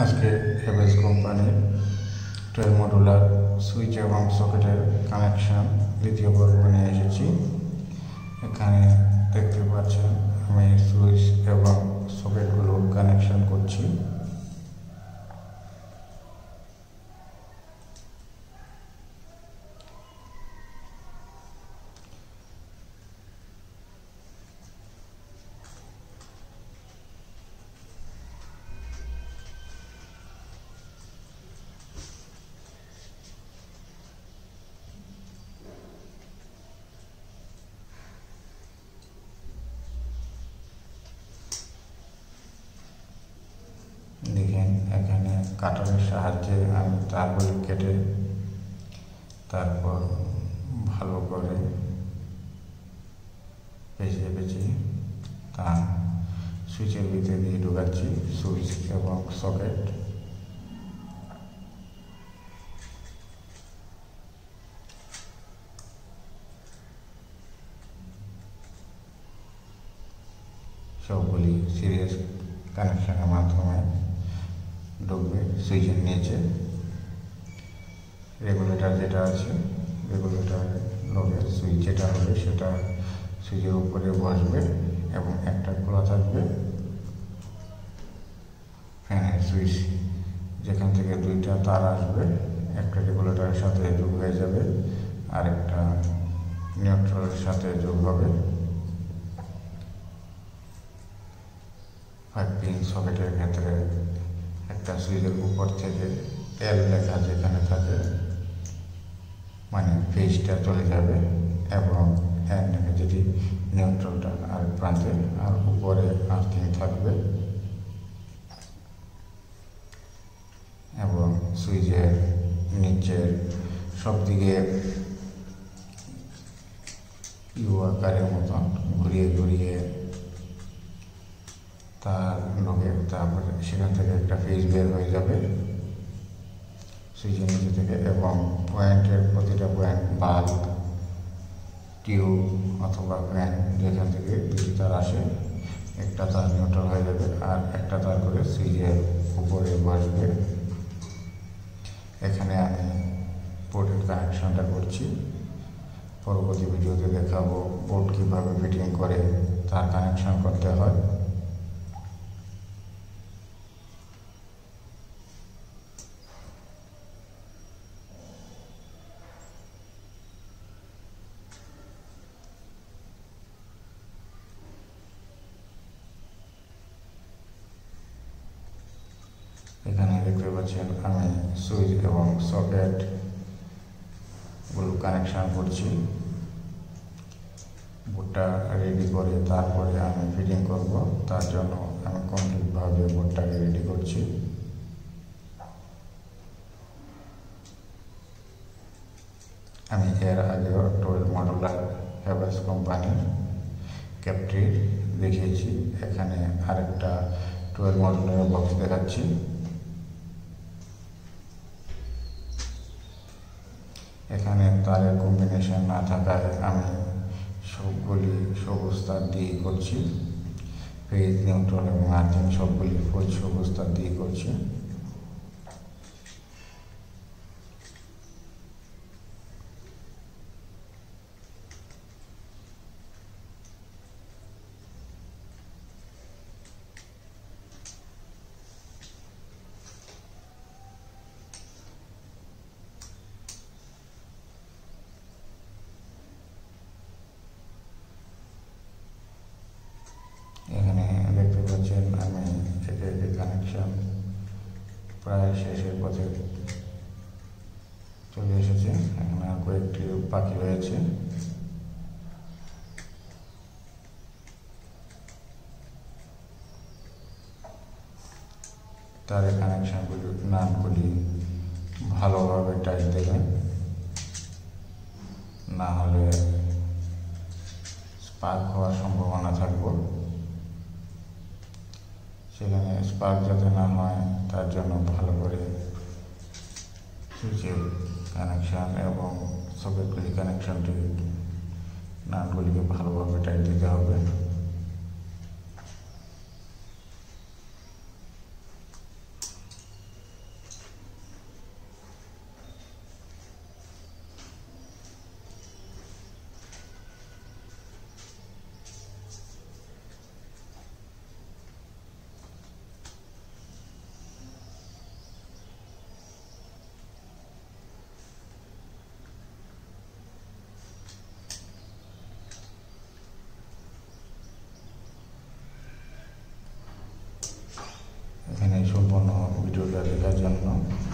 আজকে হেভেলস কোম্পানির twelve modular switch এবং সকেটের কানেকশন দ্বিতীয় পর্ব নিয়ে এসেছি। কাটারের সাহায্যে আমি তারগুলি কেটে তারপর ভালো করে পেঁচিয়ে পেঁচিয়ে তা সুইচের ভিতরে দিয়ে ঢুকাচ্ছি, সুইচ এবং সকেট। সবগুলি সিরিয়াস কানেকশনের মাধ্যমে ঢুকবে সুইচের নিচে রেগুলেটর যেটা আছে রেগুলেটার লোকের সুইচ যেটা হবে, সেটা সুইচের উপরে বসবে এবং একটা খোলা থাকবে ফ্যানের সুইচ যেখান থেকে দুইটা তার আসবে, একটা রেগুলেটরের সাথে যোগ হয়ে যাবে আর একটা নিউট্রালের সাথে যোগ হবে। ফাইভ পিন সকেটের ক্ষেত্রে একটা সুইচের উপর থেকে এল লেখা যেখানে থাকে মানে ফেজটা চলে যাবে এবং যেটি নিউট্রালটা আর প্রান্তে আর উপরে আর্থিং থাকবে এবং সুইচের নিচের সব দিকে ইউ আকারের মতন ঘুরিয়ে ঘুরিয়ে তার লোকে তারপরে সেখান থেকে একটা ফেজ বের হয়ে যাবে। সুইচের নিচে থেকে এবং পয়েন্টের প্রতিটা পয়েন্ট বাল্ব, টিউব অথবা ফ্যান যেখান থেকে দুটি তার আসে, একটা তার নিউট্রাল হয়ে যাবে আর একটা তার করে সুইচের উপরে বসবে। এখানে আমি পোর্টের কানেকশনটা করছি। পরবর্তী ভিডিওতে দেখাবো বোর্ড কীভাবে ফিটিং করে তার কানেকশন করতে হয়। এখানে দেখতে পাচ্ছেন আমি সুইচ এবং সকেটগুলো কানেকশন করছি। বোর্ডটা রেডি করে তারপরে আমি ফিটিং করব। তার জন্য আমি কমপ্লিটভাবে বোর্ডটাকে রেডি করছি। আমি এর আগেও টুয়েলভ মডুলার হ্যাভেলস কোম্পানির ক্যাপটির দেখিয়েছি। এখানে আরেকটা টুয়েলভ মডুলারের বক্স দেখাচ্ছি। এখানে তারের কম্বিনেশন না থাকায় আমি সবগুলি সবুজ তার দিয়ে করছি। ফেজ নিউট্রাল এবং আর্থিং সবগুলি ফুল সবুজ তার দিয়ে করছি এখানে দেখতে পাচ্ছেন আমি একে একে কানেকশন প্রায় শেষের পথে চলে এসেছে। এখানে আর কয়েকটি বাকি রয়েছে। তার কানেকশনগুলি নাটগুলি ভালোভাবে টাইট দেবেন না হলে স্পার্ক হওয়ার সম্ভাবনা থাকবে। সেখানে স্পার্ক যাতে না হয়, তার জন্য ভালো করে সুইচের কানেকশান এবং সকেটগুলি কানেকশানটি নাটগুলিকে ভালোভাবে টাইট হবে জন্য